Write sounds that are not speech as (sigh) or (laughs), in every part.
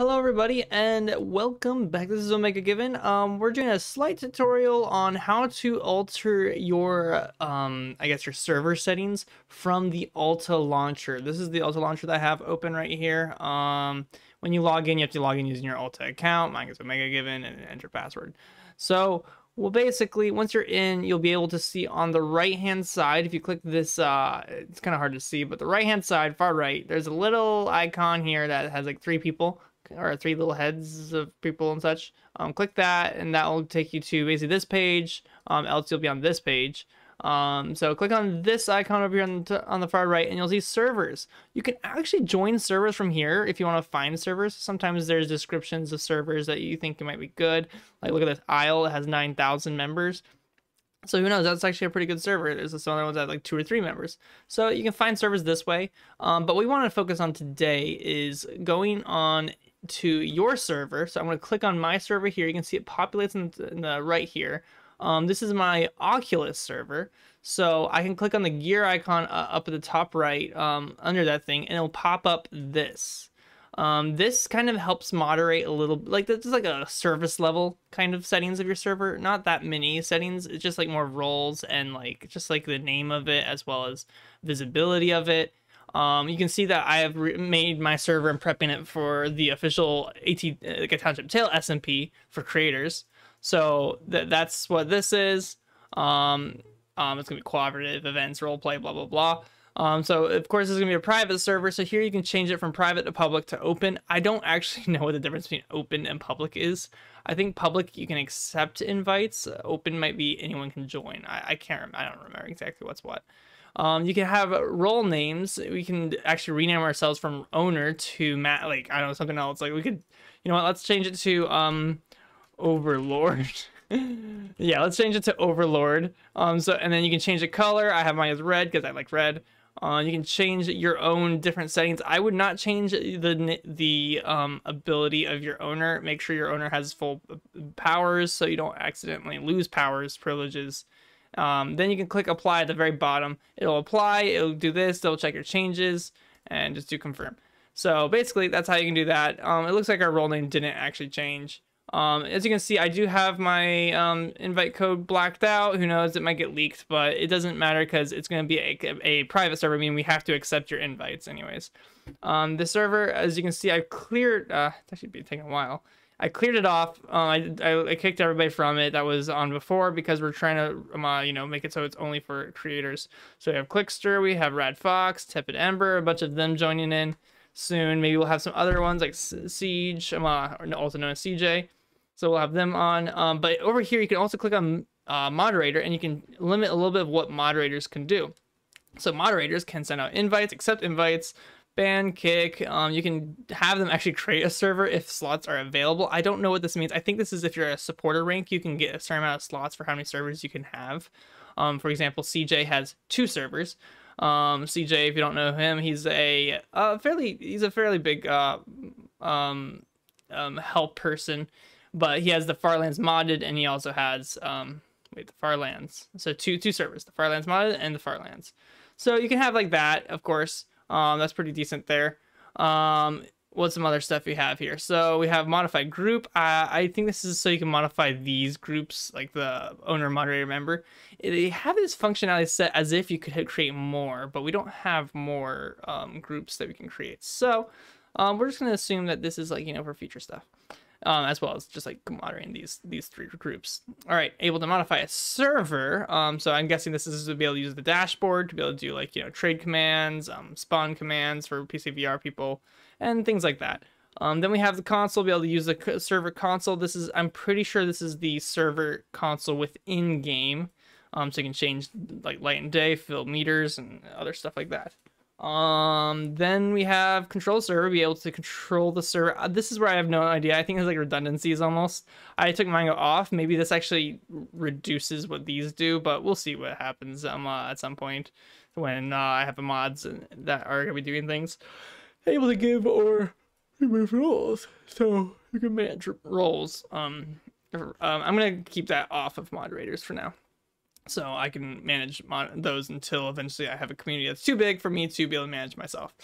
Hello everybody and welcome back. This is Omega Given. Um, we're doing a slight tutorial on how to alter your, um, I guess your server settings from the Alta launcher. This is the Alta launcher that I have open right here. Um, when you log in, you have to log in using your Alta account. Mine is Omega Given and enter password. So, well, basically, once you're in, you'll be able to see on the right-hand side, if you click this, uh, it's kind of hard to see, but the right-hand side, far right, there's a little icon here that has like three people or three little heads of people and such. Um, click that, and that will take you to basically this page. Um, else you'll be on this page. Um, so click on this icon over here on the, on the far right, and you'll see servers. You can actually join servers from here if you want to find servers. Sometimes there's descriptions of servers that you think might be good. Like look at this Isle, it has 9,000 members. So who knows? That's actually a pretty good server. There's some other ones that have like two or three members. So you can find servers this way. Um, but what we want to focus on today is going on to your server. So I'm going to click on my server here. You can see it populates in, in the right here. Um, this is my Oculus server. So I can click on the gear icon uh, up at the top right um, under that thing, and it'll pop up this. Um, this kind of helps moderate a little, like this is like a service level kind of settings of your server. Not that many settings. It's just like more roles and like just like the name of it as well as visibility of it. Um, you can see that I have made my server and prepping it for the official AT like a Township Tale SMP for creators. So th- that's what this is. Um, um, it's gonna be cooperative events, role play, blah blah blah. Um, so of course it's gonna be a private server. So here you can change it from private to public to open. I don't actually (laughs) know what the difference between open and public is. I think public you can accept invites. Open might be anyone can join. I, I can't. I don't remember exactly what's what. Um, you can have role names. We can actually rename ourselves from owner to Matt, like I don't know something else. Like we could, you know what? Let's change it to um, Overlord. (laughs) yeah, let's change it to Overlord. Um, so and then you can change the color. I have mine as red because I like red. Uh, you can change your own different settings. I would not change the the um, ability of your owner. Make sure your owner has full powers so you don't accidentally lose powers, privileges, um, then you can click apply at the very bottom. It'll apply, it'll do this, double check your changes, and just do confirm. So basically, that's how you can do that. Um, it looks like our role name didn't actually change. Um, as you can see, I do have my um, invite code blacked out. Who knows, it might get leaked, but it doesn't matter because it's going to be a, a, private server, meaning we have to accept your invites anyways. Um, the server, as you can see, I've cleared, uh, that should be taking a while. I cleared it off. Uh, I, I, I, kicked everybody from it that was on before because we're trying to, um, uh, you know, make it so it's only for creators. So we have Clickster, we have Rad Fox, Tepid Ember, a bunch of them joining in soon. Maybe we'll have some other ones like Siege, um, uh, also known as CJ. So we'll have them on. Um, but over here, you can also click on uh, moderator and you can limit a little bit of what moderators can do. So moderators can send out invites, accept invites, ban, kick. Um, you can have them actually create a server if slots are available. I don't know what this means. I think this is if you're a supporter rank, you can get a certain amount of slots for how many servers you can have. Um, for example, CJ has two servers. Um, CJ, if you don't know him, he's a, a fairly he's a fairly big uh, um, um, help person, but he has the Farlands modded, and he also has um, wait the Farlands. So two two servers, the Farlands modded and the Farlands. So you can have like that, of course. Um, that's pretty decent there. Um, what's some other stuff we have here? So we have modified group. I think this is so you can modify these groups, like the owner, moderator, member. They have this functionality set as if you could create more, but we don't have more um, groups that we can create. So um, we're just going to assume that this is like, you know, for future stuff um, as well as just like moderating these these three groups. All right, able to modify a server. Um, so I'm guessing this is to be able to use the dashboard to be able to do like you know trade commands, um, spawn commands for PCVR people, and things like that. Um, then we have the console, be able to use the server console. This is I'm pretty sure this is the server console within game. Um, so you can change like light and day, fill meters, and other stuff like that. Um, then we have control server, be able to control the server. Uh, this is where I have no idea. I think it's like redundancies almost. I took mine off. Maybe this actually reduces what these do, but we'll see what happens um, uh, at some point when uh, I have the mods that are gonna be doing things. Able to give or remove roles, so you can manage roles. Um, um, I'm gonna keep that off of moderators for now. So I can manage those until eventually I have a community that's too big for me to be able to manage myself.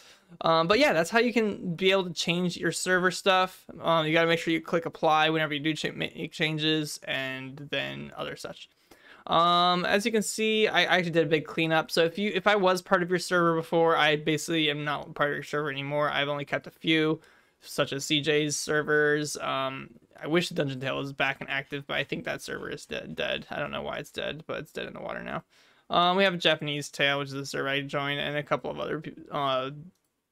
Um, but yeah, that's how you can be able to change your server stuff. Um, you got to make sure you click apply whenever you do ch- make changes and then other such. Um, as you can see, I, I actually did a big cleanup. So if you if I was part of your server before, I basically am not part of your server anymore. I've only kept a few, such as CJ's servers, um, I wish Dungeon Tale was back and active, but I think that server is dead. Dead. I don't know why it's dead, but it's dead in the water now. Um, we have a Japanese Tale, which is a server I joined, and a couple of other uh,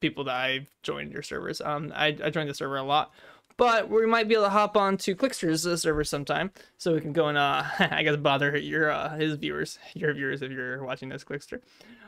people that I've joined your servers. Um, I, I joined the server a lot, but we might be able to hop on to Clickster's server sometime, so we can go and uh, (laughs) I guess bother your uh, his viewers, (laughs) your viewers if you're watching this Clickster.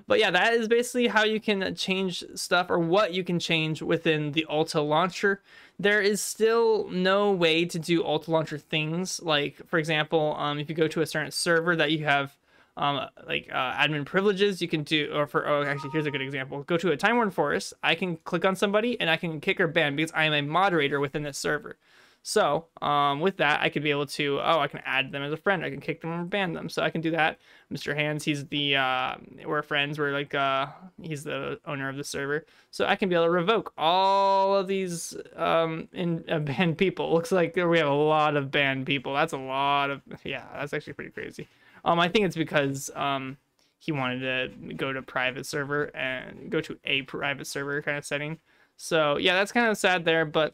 But yeah, that is basically how you can change stuff or what you can change within the Alta launcher. There is still no way to do Alta launcher things. Like, for example, um, if you go to a certain server that you have um, like uh, admin privileges, you can do, or for, oh, actually, here's a good example. Go to a Time Worn Forest. I can click on somebody and I can kick or ban because I am a moderator within this server. So um, with that, I could be able to, oh, I can add them as a friend. I can kick them or ban them. So I can do that. Mr. Hands, he's the, uh, we're friends. We're like, uh, he's the owner of the server. So I can be able to revoke all of these um, in, (laughs) uh, banned people. Looks like we have a lot of banned people. That's a lot of, yeah, that's actually pretty crazy. Um, I think it's because um, he wanted to go to private server and go to a private server kind of setting. So yeah, that's kind of sad there, but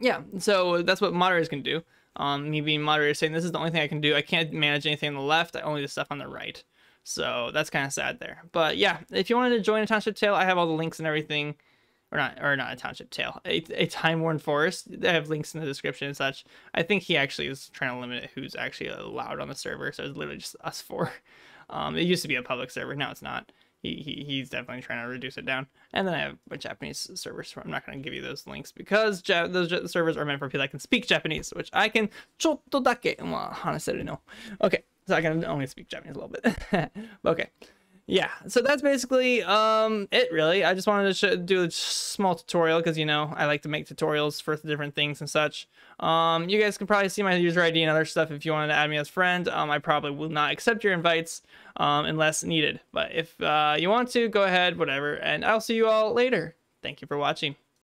yeah, so that's what moderators can do. Um, me being moderator saying this is the only thing I can do. I can't manage anything on the left, I only do stuff on the right. So that's kind of sad there. But yeah, if you wanted to join a township tale, I have all the links and everything. Or not, or not a township tale, a, a time worn forest. I have links in the description and such. I think he actually is trying to limit who's actually allowed on the server, so it's literally just us four. (laughs) Um, it used to be a public server, now it's not he, he he's definitely trying to reduce it down. And then I have a Japanese server, so I'm not going to give you those links because ja- those servers are meant for people that can speak Japanese, which I can chotto dake. Okay, so I can only speak Japanese a little bit. (laughs) okay yeah so that's basically um it really. I just wanted to do a small tutorial because you know i like to make tutorials for different things and such. Um you guys can probably see my user id and other stuff if you wanted to add me as friend. Um i probably will not accept your invites um unless needed. But if uh you want to go ahead whatever. And i'll see you all later. Thank you for watching